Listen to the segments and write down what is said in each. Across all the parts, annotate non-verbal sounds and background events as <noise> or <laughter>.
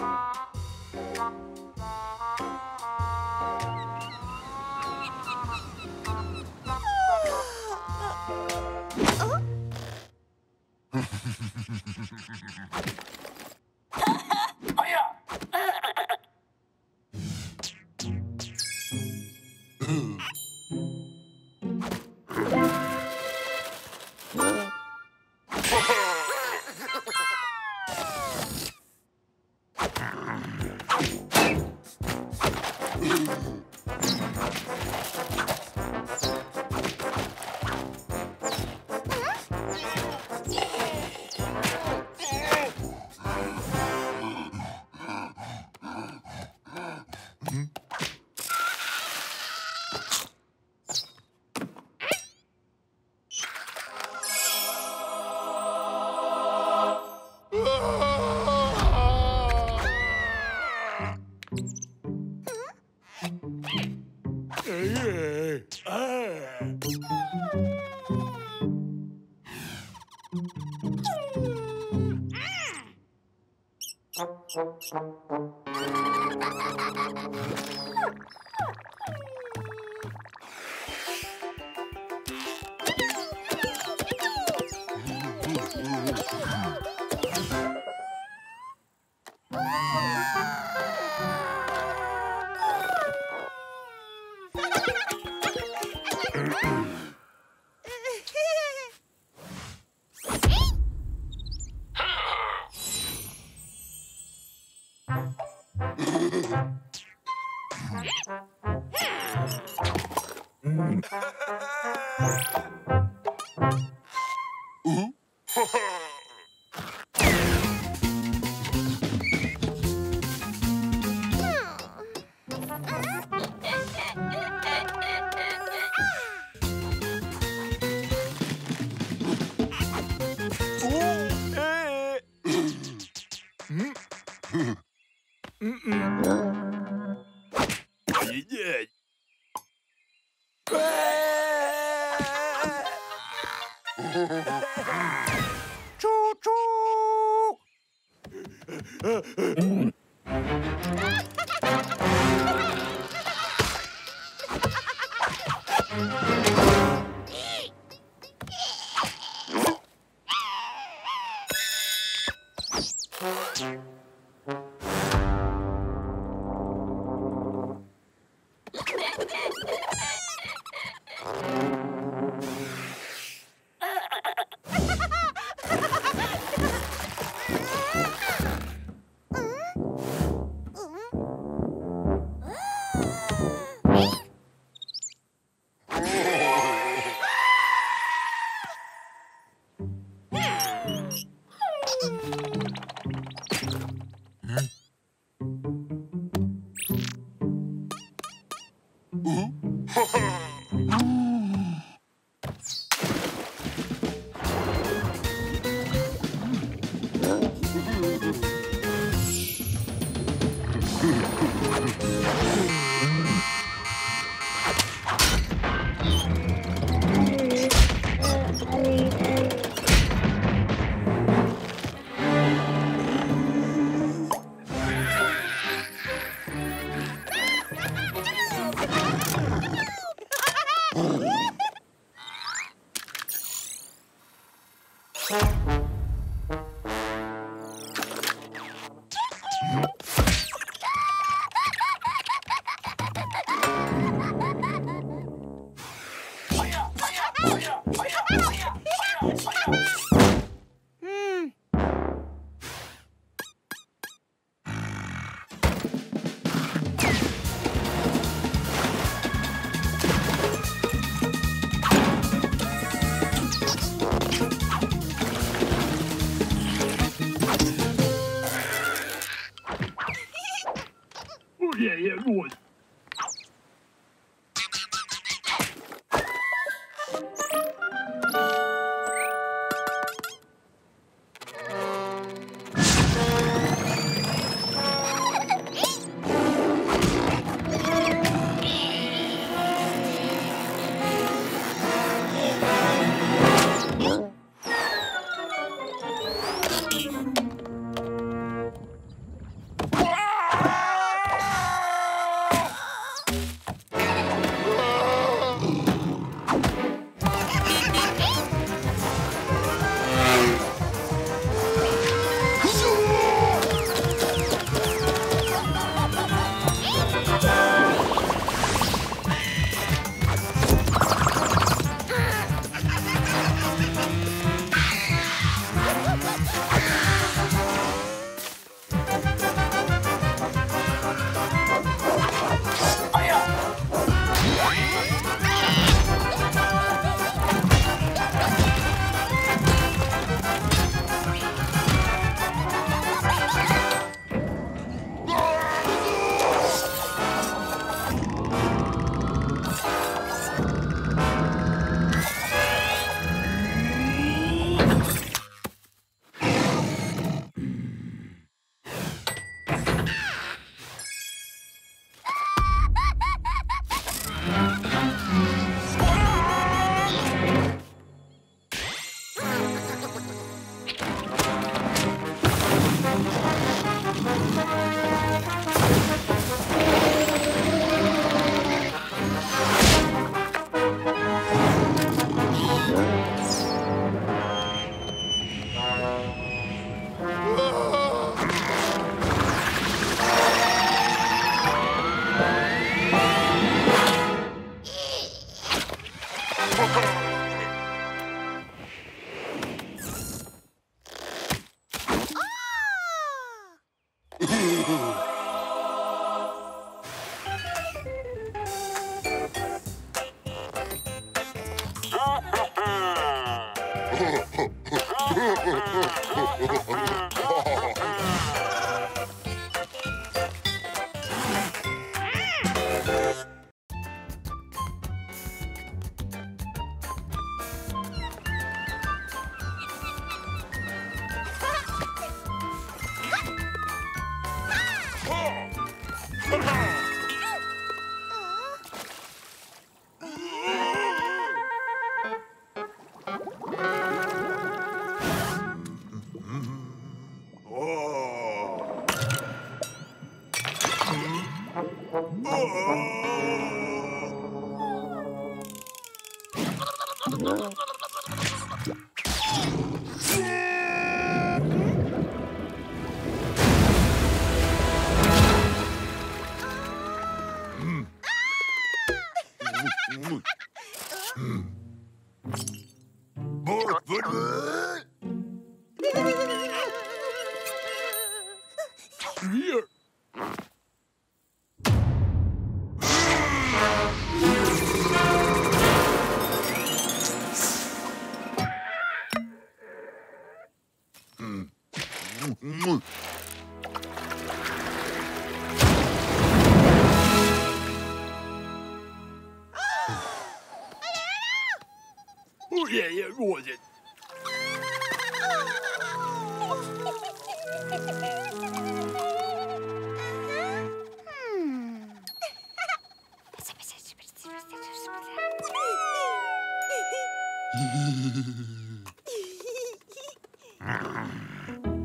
oh? <laughs> <laughs> Mm. Mm-mm. Сидеть! Чу-чу! yeah, yeah, it was. Yeah. природе. Mm-hmm.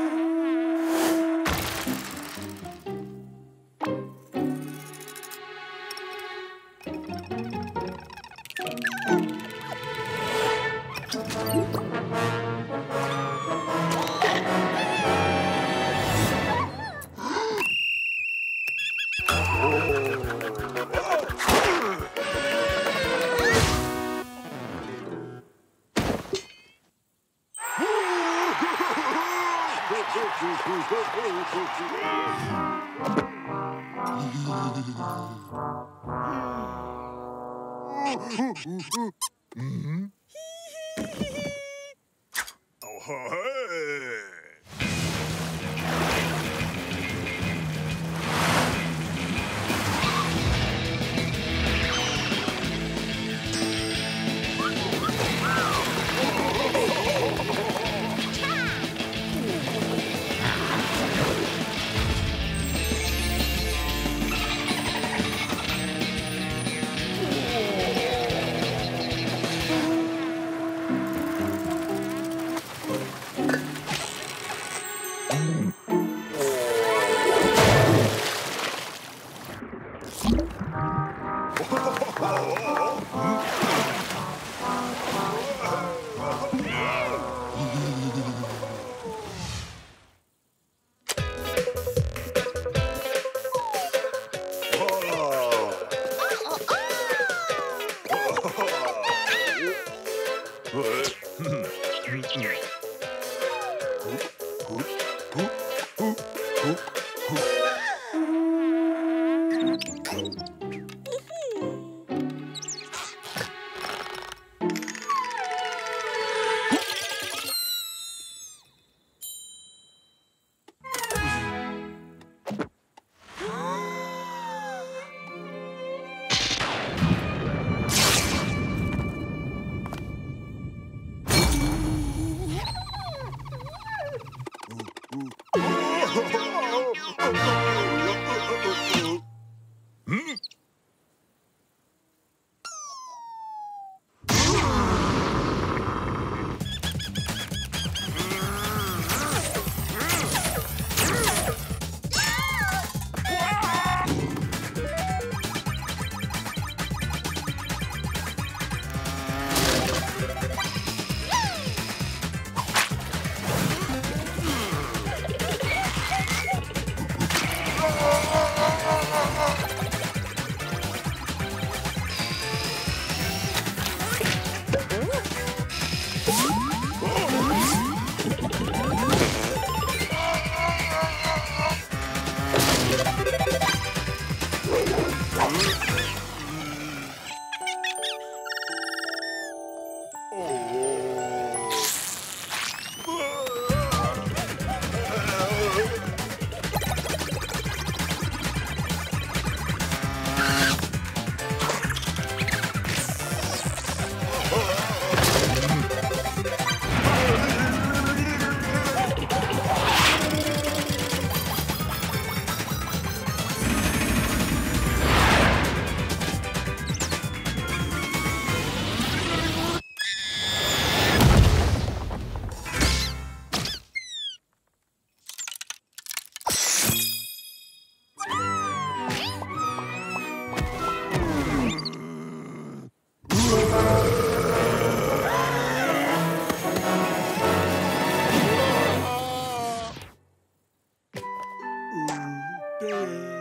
Bye. Mm-hmm. oh, Who? baby.